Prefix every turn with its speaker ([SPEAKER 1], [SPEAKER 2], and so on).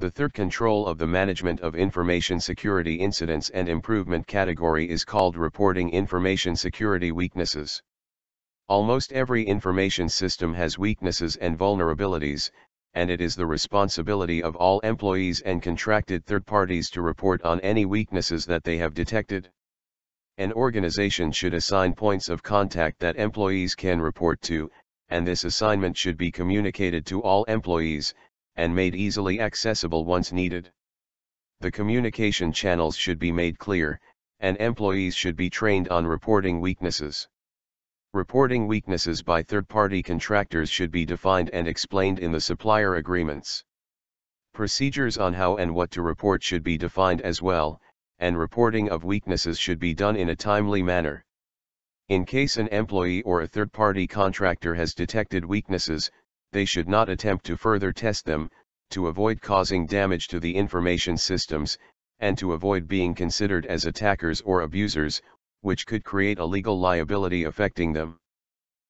[SPEAKER 1] The third control of the management of information security incidents and improvement category is called reporting information security weaknesses. Almost every information system has weaknesses and vulnerabilities, and it is the responsibility of all employees and contracted third parties to report on any weaknesses that they have detected. An organization should assign points of contact that employees can report to, and this assignment should be communicated to all employees, and made easily accessible once needed. The communication channels should be made clear, and employees should be trained on reporting weaknesses. Reporting weaknesses by third-party contractors should be defined and explained in the supplier agreements. Procedures on how and what to report should be defined as well, and reporting of weaknesses should be done in a timely manner. In case an employee or a third-party contractor has detected weaknesses, they should not attempt to further test them, to avoid causing damage to the information systems, and to avoid being considered as attackers or abusers, which could create a legal liability affecting them.